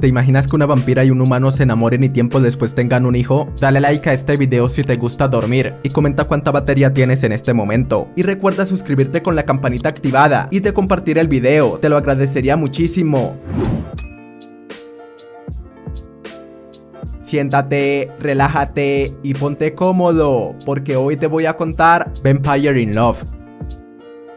¿Te imaginas que una vampira y un humano se enamoren y tiempo después tengan un hijo? Dale like a este video si te gusta dormir y comenta cuánta batería tienes en este momento. Y recuerda suscribirte con la campanita activada y de compartir el video, te lo agradecería muchísimo. Siéntate, relájate y ponte cómodo, porque hoy te voy a contar Vampire in Love,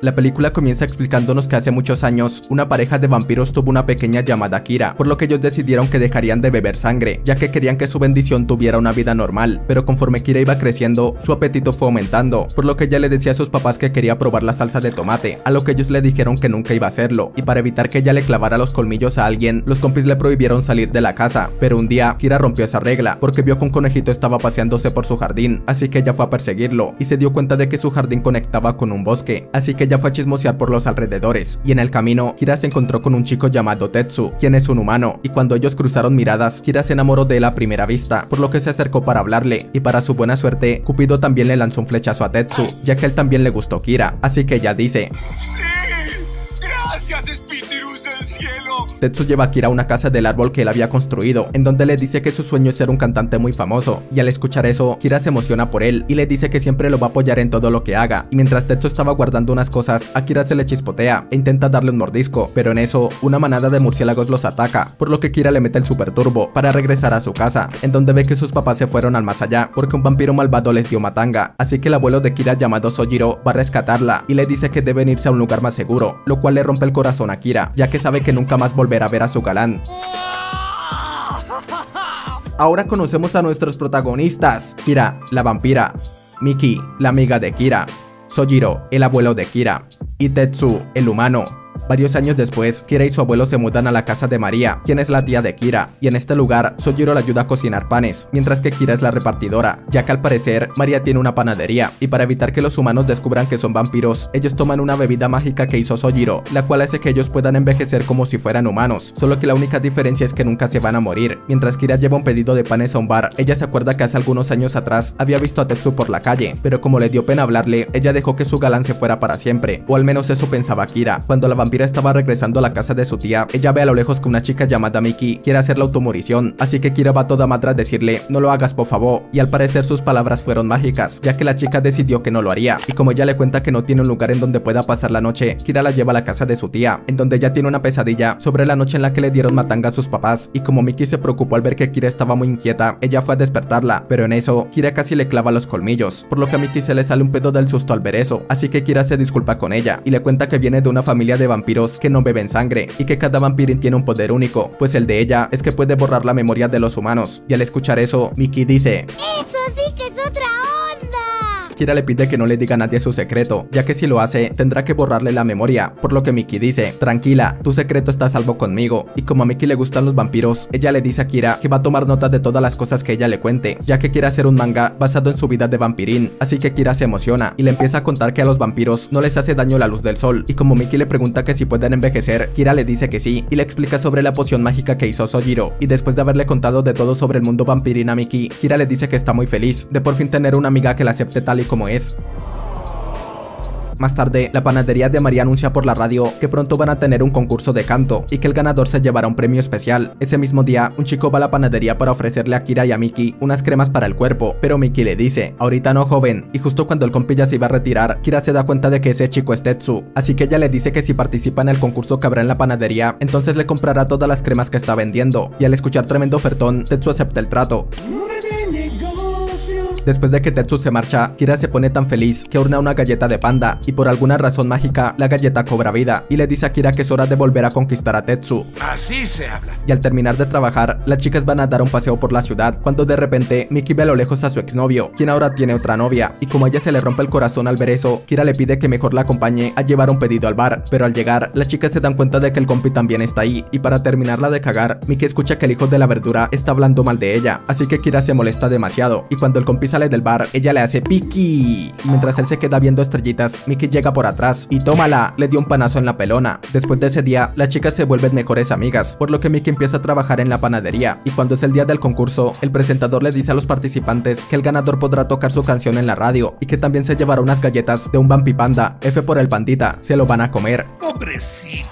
la película comienza explicándonos que hace muchos años, una pareja de vampiros tuvo una pequeña llamada Kira, por lo que ellos decidieron que dejarían de beber sangre, ya que querían que su bendición tuviera una vida normal, pero conforme Kira iba creciendo, su apetito fue aumentando, por lo que ella le decía a sus papás que quería probar la salsa de tomate, a lo que ellos le dijeron que nunca iba a hacerlo, y para evitar que ella le clavara los colmillos a alguien, los compis le prohibieron salir de la casa, pero un día Kira rompió esa regla, porque vio que un conejito estaba paseándose por su jardín, así que ella fue a perseguirlo, y se dio cuenta de que su jardín conectaba con un bosque, así que ella fue a chismosear por los alrededores, y en el camino, Kira se encontró con un chico llamado Tetsu, quien es un humano, y cuando ellos cruzaron miradas, Kira se enamoró de él a primera vista, por lo que se acercó para hablarle, y para su buena suerte, Cupido también le lanzó un flechazo a Tetsu, ya que él también le gustó Kira, así que ella dice. Tetsu lleva a Kira a una casa del árbol que él había construido, en donde le dice que su sueño es ser un cantante muy famoso, y al escuchar eso, Kira se emociona por él y le dice que siempre lo va a apoyar en todo lo que haga, y mientras Tetsu estaba guardando unas cosas, a Kira se le chispotea e intenta darle un mordisco, pero en eso, una manada de murciélagos los ataca, por lo que Kira le mete el super turbo para regresar a su casa, en donde ve que sus papás se fueron al más allá, porque un vampiro malvado les dio matanga, así que el abuelo de Kira llamado Sojiro va a rescatarla y le dice que deben irse a un lugar más seguro, lo cual le rompe el corazón a Kira, ya que sabe que nunca más volverá a ver a su galán. Ahora conocemos a nuestros protagonistas. Kira, la vampira. Miki, la amiga de Kira. Sojiro, el abuelo de Kira. Y Tetsu, el humano. Varios años después, Kira y su abuelo se mudan a la casa de María, quien es la tía de Kira, y en este lugar, Sojiro le ayuda a cocinar panes, mientras que Kira es la repartidora, ya que al parecer, María tiene una panadería, y para evitar que los humanos descubran que son vampiros, ellos toman una bebida mágica que hizo Sojiro, la cual hace que ellos puedan envejecer como si fueran humanos, solo que la única diferencia es que nunca se van a morir. Mientras Kira lleva un pedido de panes a un bar, ella se acuerda que hace algunos años atrás había visto a Tetsu por la calle, pero como le dio pena hablarle, ella dejó que su galán se fuera para siempre, o al menos eso pensaba Kira. Cuando la vampira estaba regresando a la casa de su tía, ella ve a lo lejos que una chica llamada Miki quiere hacer la automorición, así que Kira va toda madre a decirle, no lo hagas por favor, y al parecer sus palabras fueron mágicas, ya que la chica decidió que no lo haría, y como ella le cuenta que no tiene un lugar en donde pueda pasar la noche, Kira la lleva a la casa de su tía, en donde ella tiene una pesadilla sobre la noche en la que le dieron matanga a sus papás, y como Miki se preocupó al ver que Kira estaba muy inquieta, ella fue a despertarla, pero en eso, Kira casi le clava los colmillos, por lo que a Miki se le sale un pedo del susto al ver eso, así que Kira se disculpa con ella, y le cuenta que viene de una familia de vampiros que no beben sangre, y que cada vampirín tiene un poder único, pues el de ella es que puede borrar la memoria de los humanos, y al escuchar eso, Miki dice, ¡Eso sí que! Kira le pide que no le diga a nadie su secreto, ya que si lo hace, tendrá que borrarle la memoria, por lo que Miki dice, tranquila, tu secreto está a salvo conmigo, y como a Miki le gustan los vampiros, ella le dice a Kira que va a tomar nota de todas las cosas que ella le cuente, ya que quiere hacer un manga basado en su vida de vampirín, así que Kira se emociona, y le empieza a contar que a los vampiros no les hace daño la luz del sol, y como Miki le pregunta que si pueden envejecer, Kira le dice que sí, y le explica sobre la poción mágica que hizo Sojiro, y después de haberle contado de todo sobre el mundo vampirín a Miki, Kira le dice que está muy feliz de por fin tener una amiga que la acepte tal y como es. Más tarde, la panadería de María anuncia por la radio que pronto van a tener un concurso de canto y que el ganador se llevará un premio especial. Ese mismo día, un chico va a la panadería para ofrecerle a Kira y a Miki unas cremas para el cuerpo, pero Miki le dice, ahorita no joven, y justo cuando el compi ya se iba a retirar, Kira se da cuenta de que ese chico es Tetsu, así que ella le dice que si participa en el concurso que habrá en la panadería, entonces le comprará todas las cremas que está vendiendo, y al escuchar tremendo ofertón, Tetsu acepta el trato. Después de que Tetsu se marcha, Kira se pone tan feliz que hornea una galleta de panda y por alguna razón mágica la galleta cobra vida y le dice a Kira que es hora de volver a conquistar a Tetsu. Así se habla. Y al terminar de trabajar, las chicas van a dar un paseo por la ciudad cuando de repente Miki ve a lo lejos a su exnovio, quien ahora tiene otra novia, y como a ella se le rompe el corazón al ver eso, Kira le pide que mejor la acompañe a llevar un pedido al bar, pero al llegar, las chicas se dan cuenta de que el compi también está ahí, y para terminarla de cagar, Miki escucha que el hijo de la verdura está hablando mal de ella, así que Kira se molesta demasiado, y cuando el compi sale del bar, ella le hace Piki, y mientras él se queda viendo estrellitas, Miki llega por atrás y tómala, le dio un panazo en la pelona. Después de ese día, las chicas se vuelven mejores amigas, por lo que Miki empieza a trabajar en la panadería, y cuando es el día del concurso, el presentador le dice a los participantes que el ganador podrá tocar su canción en la radio, y que también se llevará unas galletas de un Vampi Panda, F por el pandita, se lo van a comer. Pobrecito.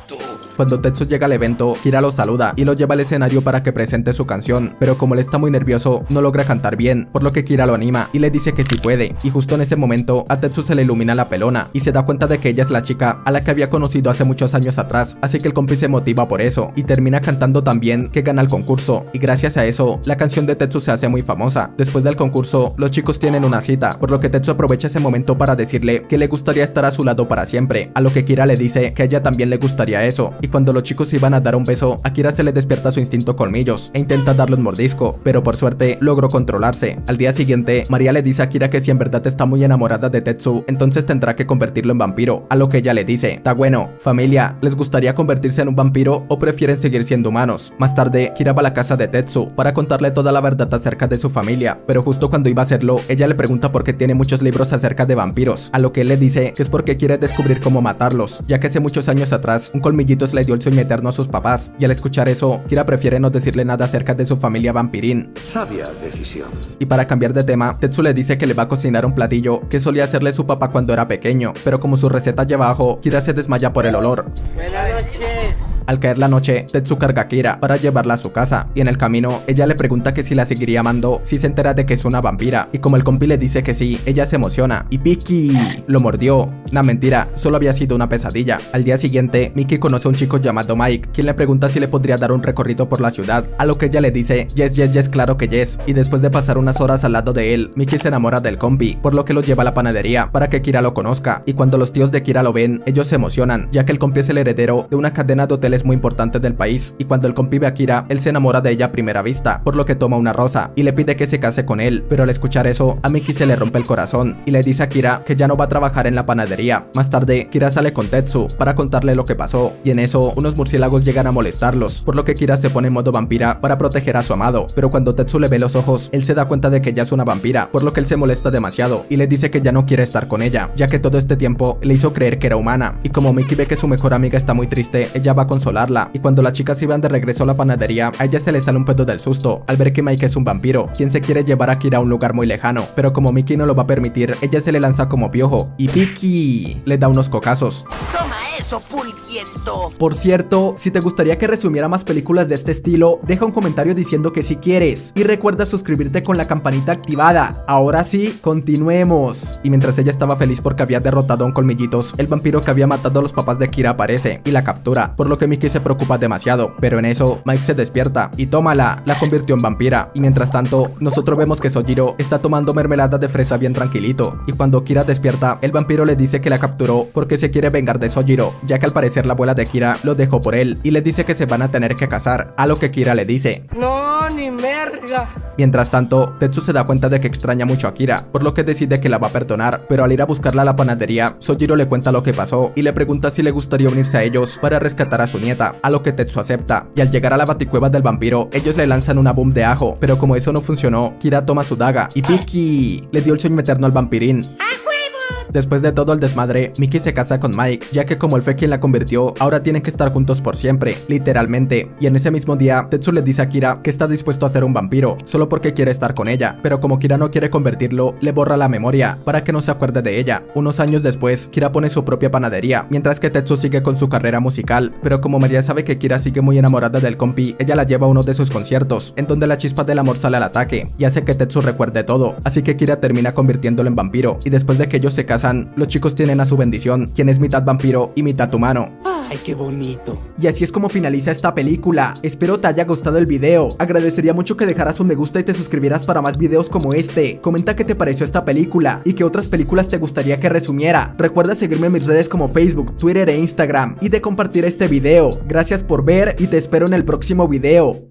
Cuando Tetsu llega al evento, Kira lo saluda y lo lleva al escenario para que presente su canción, pero como él está muy nervioso, no logra cantar bien, por lo que Kira lo anima y le dice que sí puede, y justo en ese momento a Tetsu se le ilumina la pelona y se da cuenta de que ella es la chica a la que había conocido hace muchos años atrás, así que el compi se motiva por eso y termina cantando también que gana el concurso, y gracias a eso, la canción de Tetsu se hace muy famosa. Después del concurso, los chicos tienen una cita, por lo que Tetsu aprovecha ese momento para decirle que le gustaría estar a su lado para siempre, a lo que Kira le dice que ella también le gustaría eso, cuando los chicos iban a dar un beso, a Kira se le despierta su instinto colmillos e intenta darle un mordisco, pero por suerte logró controlarse. Al día siguiente, María le dice a Kira que si en verdad está muy enamorada de Tetsu, entonces tendrá que convertirlo en vampiro, a lo que ella le dice, está bueno, familia, ¿les gustaría convertirse en un vampiro o prefieren seguir siendo humanos? Más tarde, Kira va a la casa de Tetsu para contarle toda la verdad acerca de su familia, pero justo cuando iba a hacerlo, ella le pregunta por qué tiene muchos libros acerca de vampiros, a lo que él le dice que es porque quiere descubrir cómo matarlos, ya que hace muchos años atrás un colmillitos le dio el sueño eterno a sus papás, y al escuchar eso, Kira prefiere no decirle nada acerca de su familia vampirín. Sabia decisión. Y para cambiar de tema, Tetsu le dice que le va a cocinar un platillo que solía hacerle su papá cuando era pequeño, pero como su receta lleva ajo, Kira se desmaya por el olor. Buenas noches. Al caer la noche, Tetsu carga a Kira para llevarla a su casa, y en el camino, ella le pregunta que si la seguiría amando si se entera de que es una vampira, y como el compi le dice que sí, ella se emociona, y Piki lo mordió. Una mentira, solo había sido una pesadilla. Al día siguiente, Mickey conoce a un chico llamado Mike, quien le pregunta si le podría dar un recorrido por la ciudad, a lo que ella le dice, yes, yes, yes, claro que yes, y después de pasar unas horas al lado de él, Mickey se enamora del compi, por lo que lo lleva a la panadería para que Kira lo conozca, y cuando los tíos de Kira lo ven, ellos se emocionan, ya que el compi es el heredero de una cadena de hoteles muy importante del país, y cuando el compi ve a Kira, él se enamora de ella a primera vista, por lo que toma una rosa, y le pide que se case con él, pero al escuchar eso, a Mickey se le rompe el corazón, y le dice a Kira que ya no va a trabajar en la panadería. Más tarde, Kira sale con Tetsu para contarle lo que pasó, y en eso, unos murciélagos llegan a molestarlos, por lo que Kira se pone en modo vampira para proteger a su amado, pero cuando Tetsu le ve los ojos, él se da cuenta de que ella es una vampira, por lo que él se molesta demasiado, y le dice que ya no quiere estar con ella, ya que todo este tiempo le hizo creer que era humana, y como Mickey ve que su mejor amiga está muy triste, ella va a consolarla, y cuando las chicas iban de regreso a la panadería, a ella se le sale un pedo del susto, al ver que Mike es un vampiro, quien se quiere llevar a Kira a un lugar muy lejano, pero como Mickey no lo va a permitir, ella se le lanza como piojo, y Vicky le da unos cocazos. Toma eso, pulquiento. Por cierto, si te gustaría que resumiera más películas de este estilo, deja un comentario diciendo que si quieres. Y recuerda suscribirte con la campanita activada. Ahora sí, continuemos. Y mientras ella estaba feliz porque había derrotado a un colmillitos, el vampiro que había matado a los papás de Kira aparece y la captura, por lo que Mickey se preocupa demasiado. Pero en eso, Mike se despierta y tómala, la convirtió en vampira. Y mientras tanto, nosotros vemos que Sojiro está tomando mermelada de fresa bien tranquilito. Y cuando Kira despierta, el vampiro le dice que la capturó porque se quiere vengar de Sojiro, ya que al parecer la abuela de Kira lo dejó por él y le dice que se van a tener que casar, a lo que Kira le dice. No, ni merga. Mientras tanto, Tetsu se da cuenta de que extraña mucho a Kira, por lo que decide que la va a perdonar, pero al ir a buscarla a la panadería, Sojiro le cuenta lo que pasó y le pregunta si le gustaría unirse a ellos para rescatar a su nieta, a lo que Tetsu acepta, y al llegar a la baticueva del vampiro, ellos le lanzan una boom de ajo, pero como eso no funcionó, Kira toma su daga y Piki le dio el sueño eterno al vampirín. Después de todo el desmadre, Mickey se casa con Mike, ya que como él fue quien la convirtió, ahora tienen que estar juntos por siempre, literalmente. Y en ese mismo día, Tetsu le dice a Kira que está dispuesto a ser un vampiro, solo porque quiere estar con ella, pero como Kira no quiere convertirlo, le borra la memoria, para que no se acuerde de ella. Unos años después, Kira pone su propia panadería, mientras que Tetsu sigue con su carrera musical, pero como María sabe que Kira sigue muy enamorada del compi, ella la lleva a uno de sus conciertos, en donde la chispa del amor sale al ataque, y hace que Tetsu recuerde todo, así que Kira termina convirtiéndolo en vampiro, y después de que ellos se casan, los chicos tienen a su bendición, quien es mitad vampiro y mitad humano. Ay, qué bonito. Y así es como finaliza esta película. Espero te haya gustado el video. Agradecería mucho que dejaras un me gusta y te suscribieras para más videos como este. Comenta qué te pareció esta película y qué otras películas te gustaría que resumiera. Recuerda seguirme en mis redes como Facebook, Twitter e Instagram y de compartir este video. Gracias por ver y te espero en el próximo video.